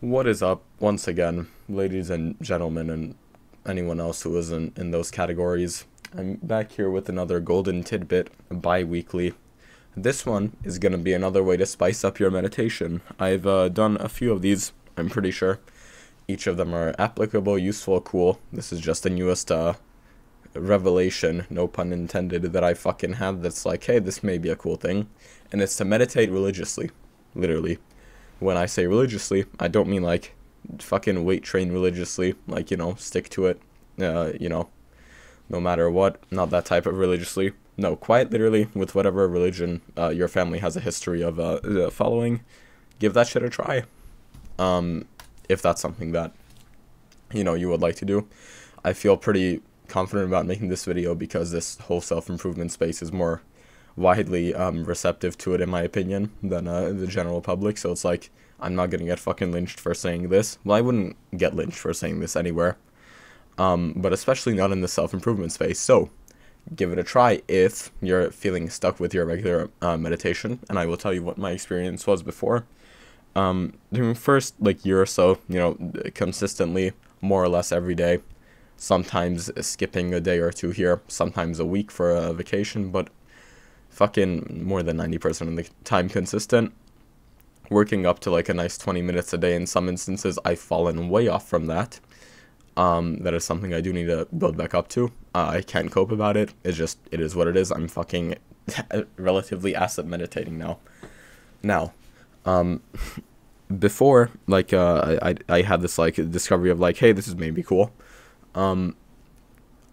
What is up, once again, ladies and gentlemen, and anyone else who isn't in those categories? I'm back here with another golden tidbit bi weekly. This one is going to be another way to spice up your meditation. I've uh, done a few of these, I'm pretty sure. Each of them are applicable, useful, cool. This is just the newest uh, revelation, no pun intended, that I fucking had that's like, hey, this may be a cool thing. And it's to meditate religiously. Literally when I say religiously, I don't mean like fucking weight train religiously, like, you know, stick to it, uh, you know, no matter what, not that type of religiously. No, quite literally, with whatever religion uh, your family has a history of uh, following, give that shit a try. Um, if that's something that, you know, you would like to do. I feel pretty confident about making this video because this whole self-improvement space is more widely um, receptive to it, in my opinion, than uh, the general public. So it's like, I'm not gonna get fucking lynched for saying this. Well, I wouldn't get lynched for saying this anywhere, um, but especially not in the self improvement space. So give it a try if you're feeling stuck with your regular uh, meditation. And I will tell you what my experience was before. Um, during first like year or so, you know, consistently, more or less every day. Sometimes skipping a day or two here, sometimes a week for a vacation, but fucking more than 90% of the time consistent. Working up to like a nice 20 minutes a day in some instances, I've fallen way off from that. Um, that is something I do need to build back up to. Uh, I can't cope about it. It's just, it is what it is. I'm fucking relatively asset meditating now. Now, um, before, like, uh, I, I had this, like, discovery of, like, hey, this is maybe cool. Um,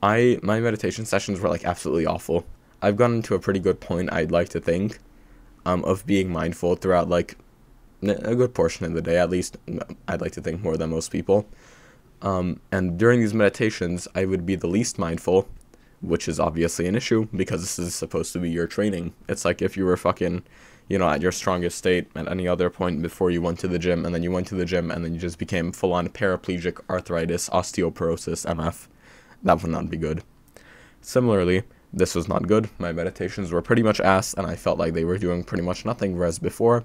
I, my meditation sessions were, like, absolutely awful. I've gotten to a pretty good point, I'd like to think, um, of being mindful throughout like a good portion of the day, at least. I'd like to think more than most people. Um, and during these meditations, I would be the least mindful, which is obviously an issue because this is supposed to be your training. It's like if you were fucking, you know, at your strongest state at any other point before you went to the gym, and then you went to the gym, and then you just became full on paraplegic, arthritis, osteoporosis, MF. That would not be good. Similarly, this was not good. My meditations were pretty much ass, and I felt like they were doing pretty much nothing. Whereas before,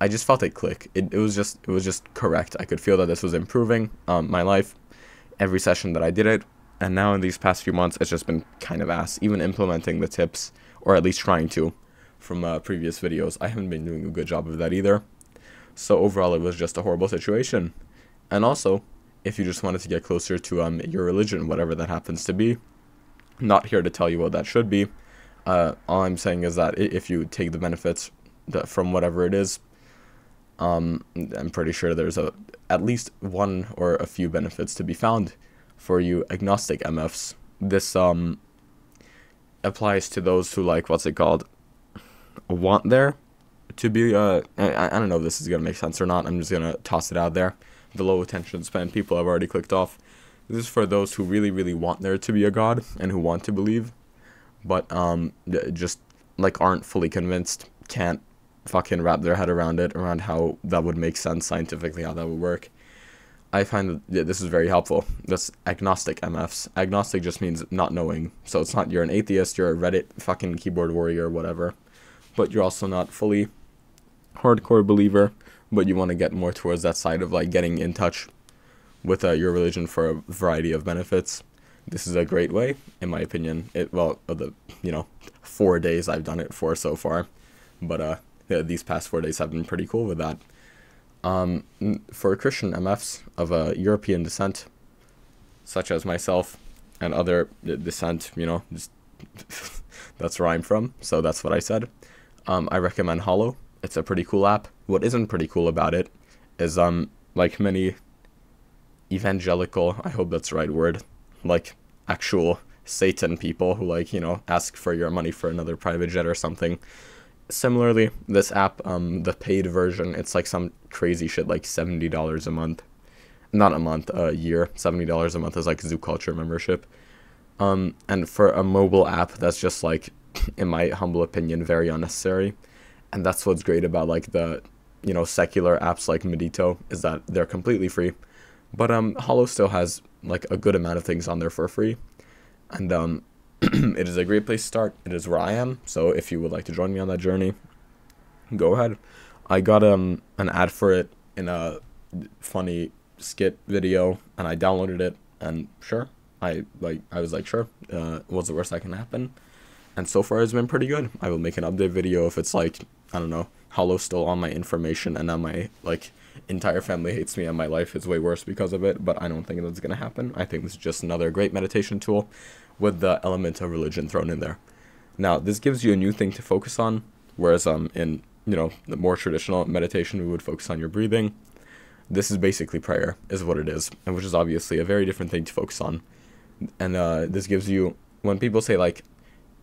I just felt it click. It, it was just it was just correct. I could feel that this was improving um, my life every session that I did it. And now in these past few months, it's just been kind of ass. Even implementing the tips, or at least trying to, from uh, previous videos, I haven't been doing a good job of that either. So overall, it was just a horrible situation. And also, if you just wanted to get closer to um, your religion, whatever that happens to be, not here to tell you what that should be. Uh, all I'm saying is that if you take the benefits from whatever it is, um, I'm pretty sure there's a at least one or a few benefits to be found for you agnostic MFs. This um applies to those who like what's it called want there to be uh I, I don't know if this is gonna make sense or not. I'm just gonna toss it out there. The low attention span people have already clicked off. This is for those who really, really want there to be a God and who want to believe, but um, just like aren't fully convinced, can't fucking wrap their head around it, around how that would make sense scientifically, how that would work. I find that this is very helpful. That's agnostic MFs. Agnostic just means not knowing. So it's not you're an atheist, you're a Reddit fucking keyboard warrior, whatever. But you're also not fully hardcore believer, but you want to get more towards that side of like getting in touch with uh, your religion for a variety of benefits. This is a great way, in my opinion. It well, the you know four days I've done it for so far, but uh, these past four days have been pretty cool with that. Um, for Christian MFs of a uh, European descent, such as myself and other descent, you know, just that's where I'm from, so that's what I said. Um, I recommend Hallow. It's a pretty cool app. What isn't pretty cool about it is um like many evangelical, I hope that's the right word, like actual Satan people who like, you know, ask for your money for another private jet or something. Similarly, this app, um, the paid version, it's like some crazy shit, like $70 a month. Not a month, a year. $70 a month is like Zoo Culture membership. Um, and for a mobile app, that's just like, in my humble opinion, very unnecessary. And that's what's great about like the, you know, secular apps like Medito, is that they're completely free but um, Hallow still has like a good amount of things on there for free, and um, it is a great place to start. It is where I am, so if you would like to join me on that journey, go ahead. I got um an ad for it in a funny skit video and I downloaded it. And sure I like I was like sure uh, what's the worst that can happen. And so far it's been pretty good. I will make an update video if it's like I don't know Hallow still on my information and now my like entire family hates me and my life is way worse because of it but I don't think that's gonna happen. I think this is just another great meditation tool with the element of religion thrown in there. Now this gives you a new thing to focus on whereas um in you know the more traditional meditation we would focus on your breathing. This is basically prayer is what it is and which is obviously a very different thing to focus on. And uh, this gives you when people say like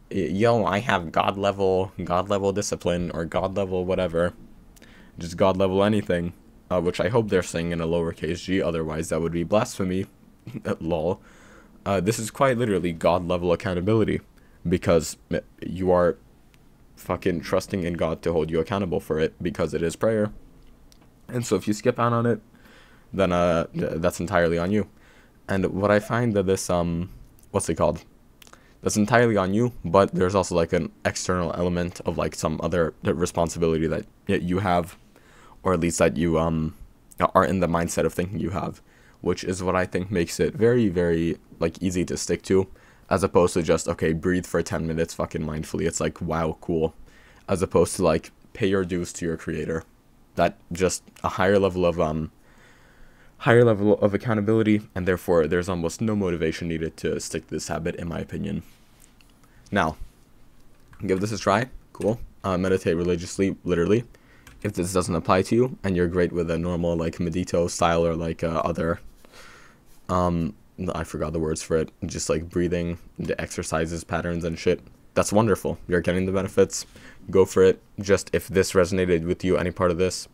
yo i have god level god level discipline or god level whatever just god level anything uh, which i hope they're saying in a lowercase g otherwise that would be blasphemy lol uh, this is quite literally god level accountability because you are fucking trusting in god to hold you accountable for it because it is prayer and so if you skip out on it, then uh, that's entirely on you. And what I find that this um, what's it called? That's entirely on you, but there's also like an external element of like some other responsibility that you have, or at least that you um are in the mindset of thinking you have, which is what I think makes it very very like easy to stick to, as opposed to just okay breathe for ten minutes fucking mindfully. It's like wow cool, as opposed to like pay your dues to your creator. That just a higher level of um higher level of accountability and therefore there's almost no motivation needed to stick to this habit in my opinion. Now give this a try. Cool. Uh, meditate religiously literally if this doesn't apply to you and you're great with a normal like medito style or like uh, other um i forgot the words for it just like breathing the exercises patterns and shit that's wonderful you're getting the benefits go for it. Just if this resonated with you, any part of this,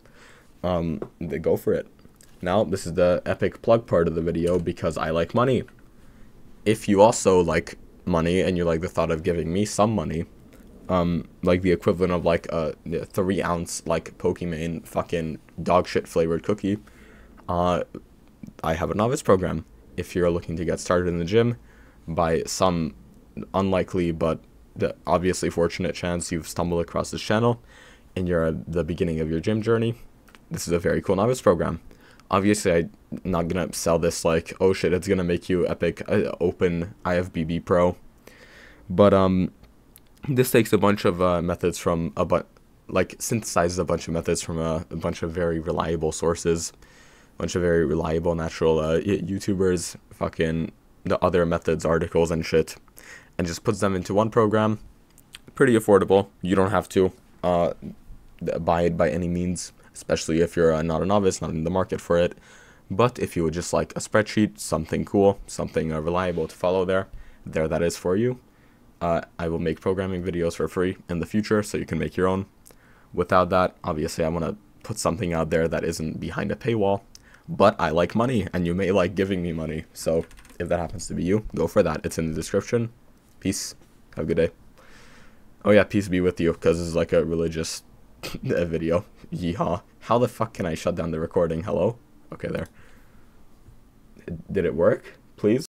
um, go for it. Now, this is the epic plug part of the video because I like money. If you also like money and you like the thought of giving me some money, um, like the equivalent of like a three ounce like Pokimane fucking dog shit flavored cookie, uh, I have a novice program. If you're looking to get started in the gym, by some unlikely but obviously fortunate chance you've stumbled across this channel and you're at the beginning of your gym journey, this is a very cool novice program. Obviously, I'm not gonna sell this like, oh shit, it's gonna make you epic uh, open IFBB Pro, but um, this takes a bunch of uh, methods from a but like synthesizes a bunch of methods from a, a, bunch of very reliable sources, a bunch of very reliable natural uh, YouTubers, fucking the other methods, articles and shit and just puts them into one program. Pretty affordable. You don't have to uh, buy it by any means, especially if you're uh, not a novice, not in the market for it. But if you would just like a spreadsheet, something cool, something uh, reliable to follow there, there that is for you. Uh, I will make programming videos for free in the future so you can make your own. Without that, obviously, I want to put something out there that isn't behind a paywall. But I like money, and you may like giving me money. So if that happens to be you, go for that. It's in the description. Peace. Have a good day. Oh yeah, peace be with you, because this is like a religious video. Yeehaw. How the fuck can I shut down the recording? Hello? Okay, there. Did it work? Please?